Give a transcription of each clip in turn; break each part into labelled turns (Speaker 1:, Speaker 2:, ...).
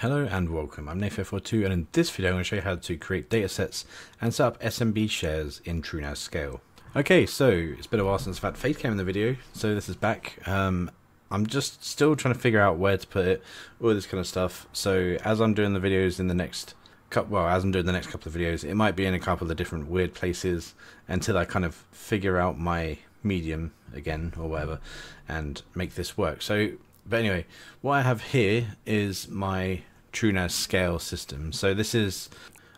Speaker 1: Hello and welcome, I'm Nath042 and in this video I'm going to show you how to create datasets and set up SMB shares in TrueNAS Scale. Okay, so it's been a while since I've had FaceCam in the video, so this is back. Um, I'm just still trying to figure out where to put it, all this kind of stuff. So as I'm doing the videos in the next couple, well, as I'm doing the next couple of videos, it might be in a couple of different weird places until I kind of figure out my medium again or whatever and make this work. So but anyway, what I have here is my TrueNAS scale system. So this is,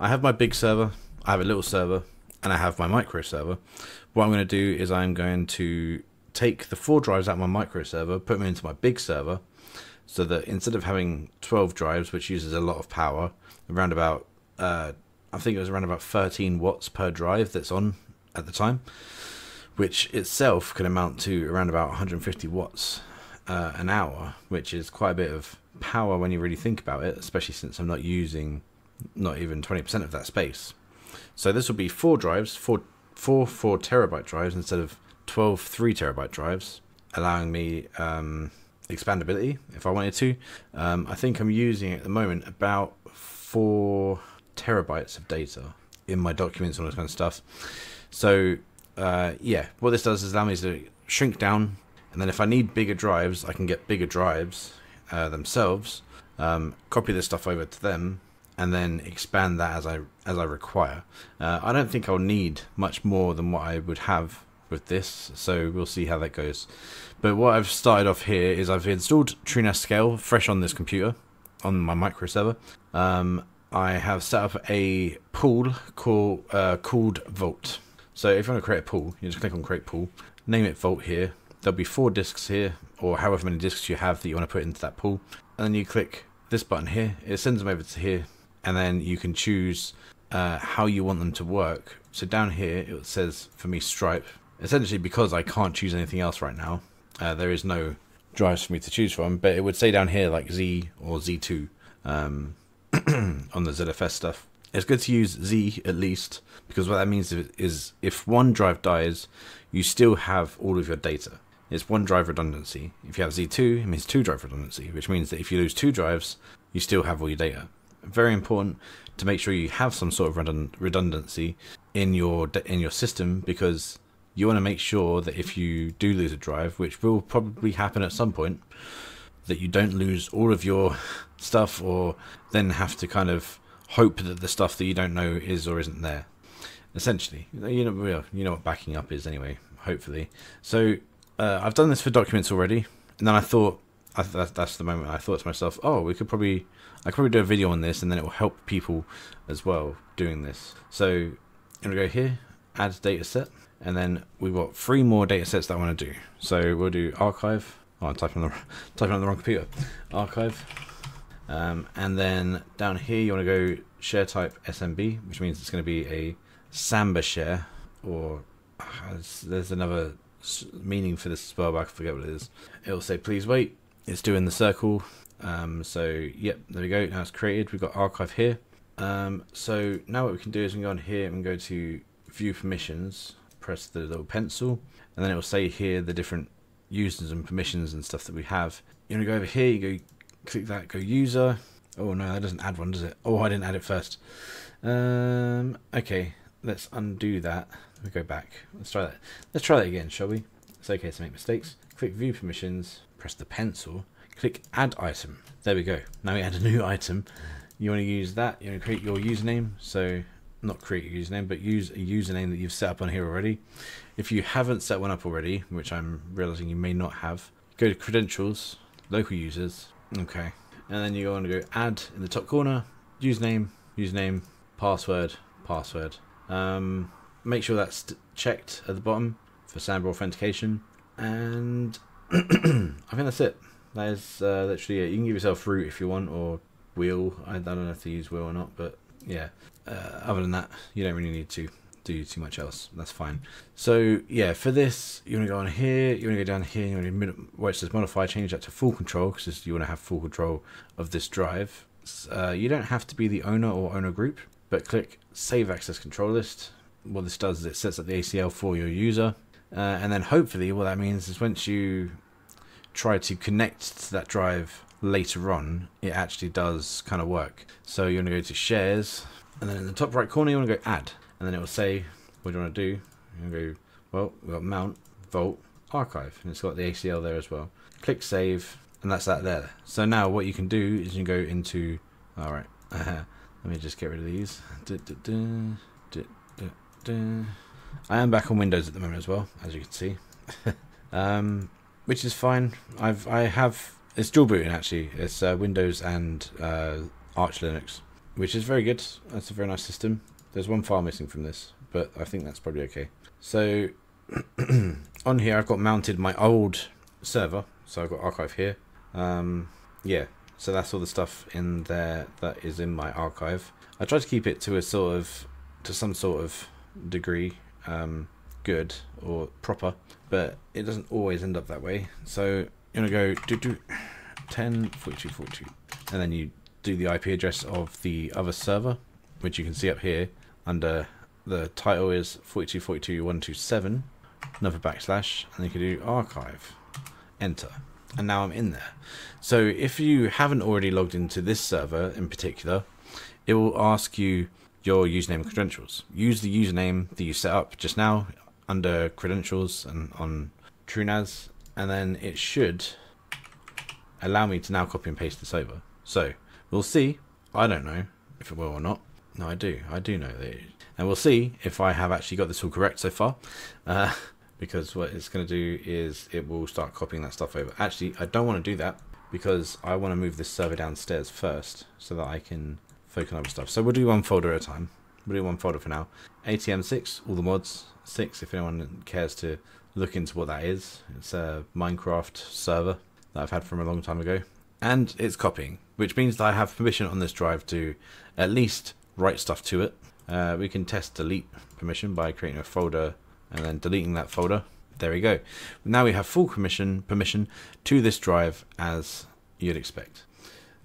Speaker 1: I have my big server, I have a little server, and I have my micro server. What I'm going to do is I'm going to take the four drives out of my micro server, put them into my big server, so that instead of having 12 drives, which uses a lot of power, around about, uh, I think it was around about 13 watts per drive that's on at the time, which itself can amount to around about 150 watts uh, an hour, which is quite a bit of power when you really think about it, especially since I'm not using not even 20% of that space. So this will be four drives, four, four 4 terabyte drives instead of 12 3 terabyte drives, allowing me um, expandability if I wanted to. Um, I think I'm using at the moment about 4 terabytes of data in my documents and all this kind of stuff. So uh, yeah, what this does is allow me to shrink down and then if I need bigger drives, I can get bigger drives uh, themselves, um, copy this stuff over to them, and then expand that as I as I require. Uh, I don't think I'll need much more than what I would have with this, so we'll see how that goes. But what I've started off here is I've installed TrueNAS Scale fresh on this computer, on my micro server. Um, I have set up a pool called uh, called Vault. So if you want to create a pool, you just click on Create Pool, name it Vault here, there'll be four discs here, or however many discs you have that you want to put into that pool. And then you click this button here, it sends them over to here, and then you can choose uh, how you want them to work. So down here, it says for me Stripe. Essentially, because I can't choose anything else right now, uh, there is no drives for me to choose from, but it would say down here like Z or Z2 um, on the ZFS stuff. It's good to use Z at least because what that means is if one drive dies, you still have all of your data. It's one drive redundancy. If you have Z2, it means two drive redundancy, which means that if you lose two drives, you still have all your data. Very important to make sure you have some sort of redundancy in your in your system because you want to make sure that if you do lose a drive, which will probably happen at some point, that you don't lose all of your stuff or then have to kind of hope that the stuff that you don't know is or isn't there. Essentially, you know, you know what backing up is anyway. Hopefully, so uh, I've done this for documents already, and then I thought I th- that's the moment I thought to myself, oh, we could probably I could probably do a video on this, and then it will help people as well doing this. So I'm gonna go here, add data set, and then we've got three more data sets that I want to do. So we'll do archive. Oh, I'm typing on the typing on the wrong computer. Archive, um, and then down here you want to go share type SMB, which means it's going to be a Samba share, or uh, there's another meaning for this as well, but I forget what it is. It'll say, please wait. It's doing the circle. Um, so, yep, there we go. Now it's created. We've got archive here. Um, so now what we can do is we can go on here and go to view permissions, press the little pencil, and then it will say here the different users and permissions and stuff that we have. You want to go over here, you go click that, go user. Oh no, that doesn't add one, does it? Oh, I didn't add it first. Um, okay, let's undo that. Let we go back. Let's try that. Let's try that again, shall we? It's okay to make mistakes. Click View Permissions, press the pencil, click Add Item. There we go. Now we add a new item. You want to use that. You want to create your username. So not create your username, but use a username that you've set up on here already. If you haven't set one up already, which I'm realizing you may not have, go to Credentials, Local Users. Okay. And then you want to go Add in the top corner, username, username, password, password. Um, make sure that's checked at the bottom for Samba authentication. And I think that's it. That is uh, literally it. You can give yourself root if you want, or wheel. I, don't know if to use wheel or not, but yeah. Uh, other than that, you don't really need to do too much else. That's fine. So yeah, for this, you want to go on here. You want to go down here. You want to where it says modify, change that to full control because you want to have full control of this drive. Uh, you don't have to be the owner or owner group, but click Save Access Control List what this does is it sets up the ACL for your user, uh, and then hopefully what that means is once you try to connect to that drive later on, it actually does kind of work. So you want to go to shares, and then in the top right corner, you want to go add, and then it will say, what do you want to do? You go, well, we've got mount, vault, archive, and it's got the ACL there as well. Click save, and that's that there. So now what you can do is you can go into, all right, let me just get rid of these. I am back on Windows at the moment as well, as you can see, um, which is fine. I've I have it's dual booting actually. It's uh, Windows and uh, Arch Linux, which is very good. That's a very nice system. There's one file missing from this, but I think that's probably okay. So on here, I've got mounted my old server. So I've got archive here. Um, yeah, so that's all the stuff in there that is in my archive. I try to keep it to a sort of to some sort of degree um, good or proper, but it doesn't always end up that way. So you're gonna go do do 10 42 42, and then you do the IP address of the other server, which you can see up here under the title is 4242.127, another backslash, and then you can do archive, enter, and now I'm in there. So if you haven't already logged into this server in particular, it will ask you your username and credentials. Use the username that you set up just now under credentials and on TrueNAS, and then it should allow me to now copy and paste this over. So we'll see. I don't know if it will or not. No, I do. I do know that. And we'll see if I have actually got this all correct so far. Uh, because what it's going to do is it will start copying that stuff over. Actually, I don't want to do that because I want to move this server downstairs first so that I can focus on other stuff. So we'll do one folder at a time. We'll do one folder for now. ATM6, all the mods. 6, if anyone cares to look into what that is. It's a Minecraft server that I've had from a long time ago. And it's copying, which means that I have permission on this drive to at least write stuff to it. Uh, we can test delete permission by creating a folder and then deleting that folder. There we go. Now we have full permission permission to this drive as you'd expect.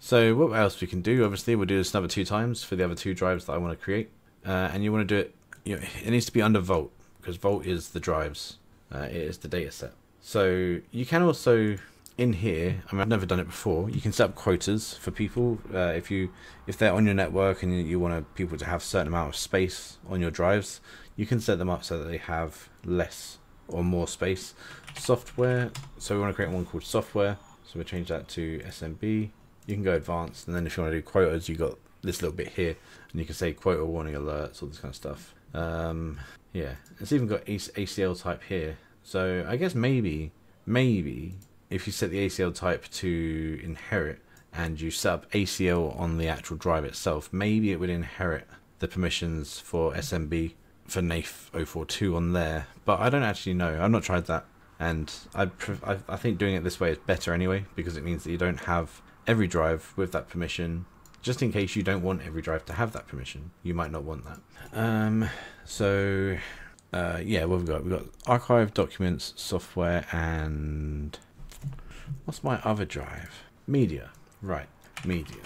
Speaker 1: So what else we can do? Obviously, we'll do this another two times for the other two drives that I want to create. Uh, and you want to do it, you know, it needs to be under Vault because Vault is the drives, uh, it is the data set. So you can also in here, I mean, I've never done it before. You can set up quotas for people uh, if you if they're on your network and you, want people to have certain amount of space on your drives. You can set them up so that they have less or more space. Software. So we want to create one called software. So we change that to SMB you can go advanced and then if you want to do quotas you got this little bit here and you can say quota warning alerts all this kind of stuff um, yeah it's even got ACL type here so I guess maybe maybe if you set the ACL type to inherit and you set up ACL on the actual drive itself maybe it would inherit the permissions for SMB for Nath042 on there but I don't actually know. I've not tried that. And I, I think doing it this way is better anyway because it means that you don't have every drive with that permission. Just in case you don't want every drive to have that permission you might not want that. Um, so uh, yeah what we've got? We've got archive documents software and what's my other drive? Media. Right media.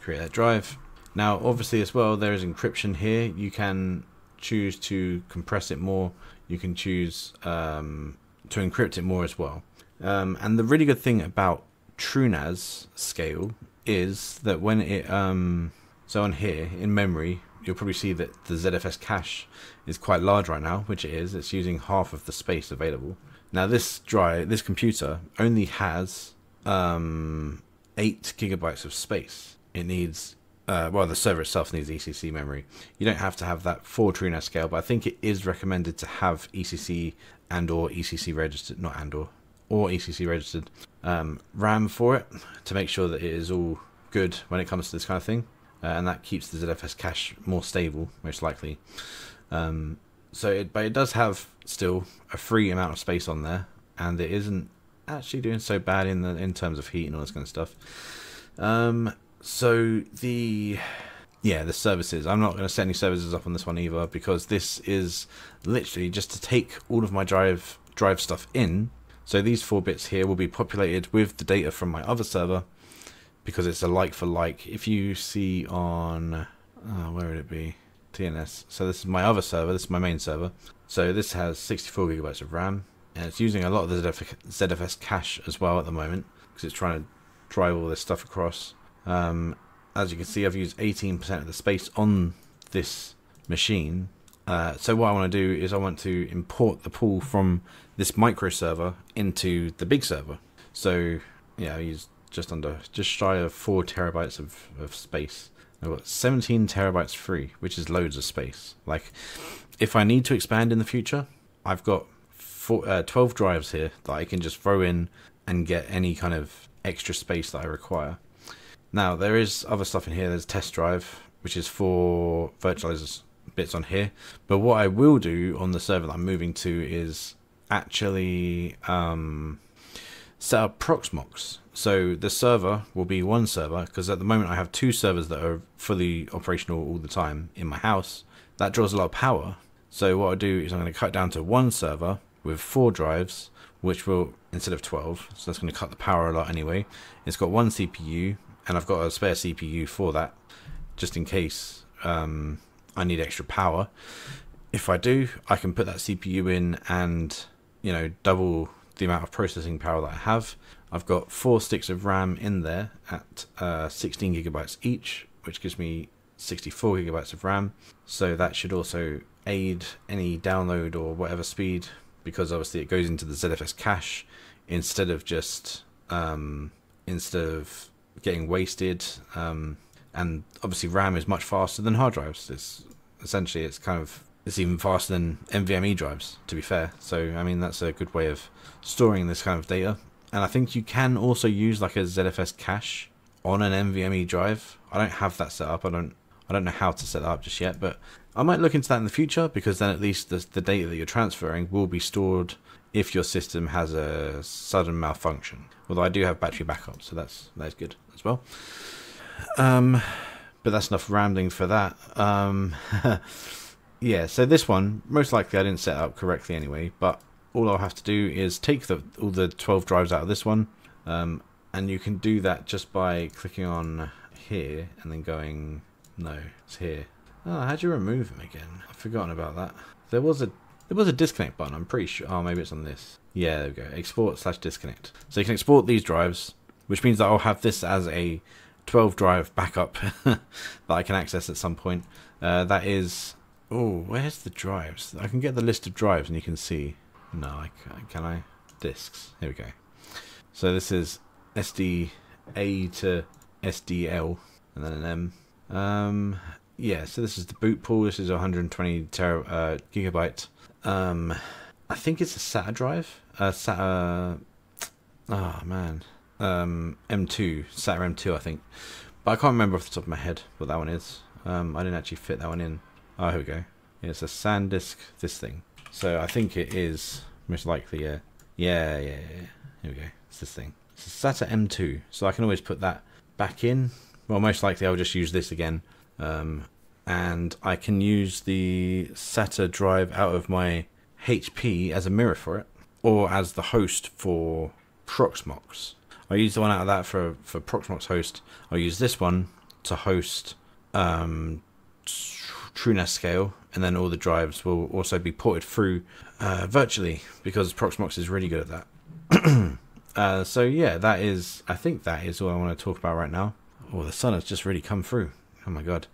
Speaker 1: Create that drive. Now obviously as well there is encryption here. You can choose to compress it more. You can choose um, to encrypt it more as well. Um, and the really good thing about TrueNAS scale is that when it um so on here in memory you'll probably see that the ZFS cache is quite large right now, which it is. It's using half of the space available. Now this drive, this computer only has um, eight gigabytes of space. It needs, uh, well, the server itself needs ECC memory. You don't have to have that for TrueNAS scale, but I think it is recommended to have ECC and or ECC registered, not and or, or ECC registered um, RAM for it to make sure that it is all good when it comes to this kind of thing, uh, and that keeps the ZFS cache more stable, most likely. Um, so, it, but it does have still a free amount of space on there, and it isn't actually doing so bad in the in terms of heat and all this kind of stuff. Um, so the yeah, the services. I'm not going to set any services up on this one either because this is literally just to take all of my drive drive stuff in so these four bits here will be populated with the data from my other server because it's a like for like. If you see on, uh, where would it be? TNS. So this is my other server, this is my main server. So this has 64 gigabytes of RAM and it's using a lot of the ZFS cache as well at the moment because it's trying to drive all this stuff across. Um, as you can see, I've used 18% of the space on this machine. Uh, so what I want to do is I want to import the pool from this micro server into the big server. So yeah, I use just under, just shy of four terabytes of, of space. I've got 17 terabytes free, which is loads of space. Like, if I need to expand in the future, I've got four, uh, 12 drives here that I can just throw in and get any kind of extra space that I require. Now, there is other stuff in here. There's test drive, which is for virtualizers bits on here. But what I will do on the server that I'm moving to is actually um, set up Proxmox. So the server will be one server because at the moment I have two servers that are fully operational all the time in my house. That draws a lot of power. So what I do is I'm going to cut down to one server with four drives, which will instead of 12. So that's going to cut the power a lot anyway. It's got one CPU and I've got a spare CPU for that, just in case um, I need extra power. If I do, I can put that CPU in and you know double the amount of processing power that I have. I've got four sticks of RAM in there at uh, 16 gigabytes each, which gives me 64 gigabytes of RAM. So that should also aid any download or whatever speed because obviously it goes into the ZFS cache instead of just um, instead of getting wasted. Um, and obviously RAM is much faster than hard drives. It's essentially it's kind of it's even faster than NVMe drives, to be fair. So, I mean, that's a good way of storing this kind of data. And I think you can also use like a ZFS cache on an NVMe drive. I don't have that set up. I don't I don't know how to set that up just yet, but I might look into that in the future because then at least the, the data that you're transferring will be stored if your system has a sudden malfunction. Although I do have battery backup, so that's that's good as well. Um, but that's enough rambling for that. Um, yeah, so this one, most likely I didn't set up correctly anyway, but all I'll have to do is take the, all the 12 drives out of this one, um, and you can do that just by clicking on here and then going, no, it's here. Oh, how do you remove them again? I've forgotten about that. There was a there was a disconnect button, I'm pretty sure. Oh, maybe it's on this. Yeah, there we go. Export slash disconnect. So you can export these drives, which means that I'll have this as a 12 drive backup that I can access at some point. Uh, that is Oh, where's the drives? I can get the list of drives and you can see. No, I can, can I? Disks. Here we go. So this is SD A to SDL and then an M. Um, yeah, so this is the boot pool. This is 120 tera, uh, gigabyte. Um, I think it's a SATA drive. Uh, SATA. Oh man. Um, M2, SATA M2, I think. But I can't remember off the top of my head what that one is. Um, I didn't actually fit that one in. Oh, here we go. It's a SanDisk, this thing. So I think it is most likely a... Yeah, yeah, yeah. Here we go. It's this thing. It's a SATA M2. So I can always put that back in. Well, most likely I'll just use this again. Um, and I can use the SATA drive out of my HP as a mirror for it. Or as the host for Proxmox. I use the one out of that for, for Proxmox host. I'll use this one to host um, TrueNAS scale, and then all the drives will also be ported through uh, virtually because Proxmox is really good at that. uh, so yeah, that is. I think that is all I want to talk about right now. Oh, the sun has just really come through. Oh my god.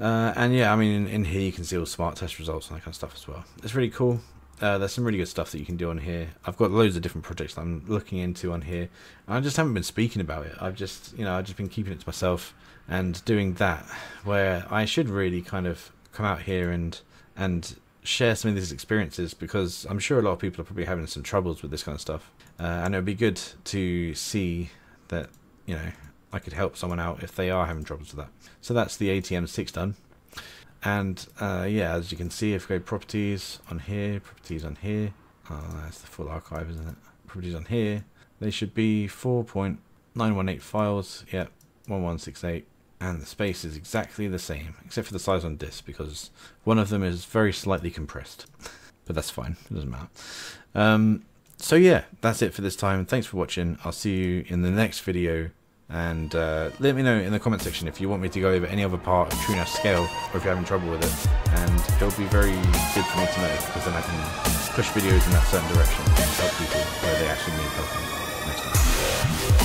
Speaker 1: Uh, and yeah, I mean, in, in, here you can see all smart test results and that kind of stuff as well. It's really cool. Uh, there's some really good stuff that you can do on here. I've got loads of different projects I'm looking into on here. I just haven't been speaking about it. I've just, you know, I've just been keeping it to myself and doing that where I should really kind of come out here and and share some of these experiences because I'm sure a lot of people are probably having some troubles with this kind of stuff uh, and it would be good to see that you know I could help someone out if they are having troubles with that so that's the ATM6 done and uh, yeah as you can see if we go properties on here properties on here oh that's the full archive isn't it properties on here they should be 4.918 files yep 1168 and the space is exactly the same, except for the size on disk, because one of them is very slightly compressed. but that's fine, it doesn't matter. Um, so yeah, that's it for this time. Thanks for watching. I'll see you in the next video. And uh, let me know in the comment section if you want me to go over any other part of True Scale or if you're having trouble with it. And it'll be very good for me to know because then I can push videos in that certain direction and help people where they actually need help next time.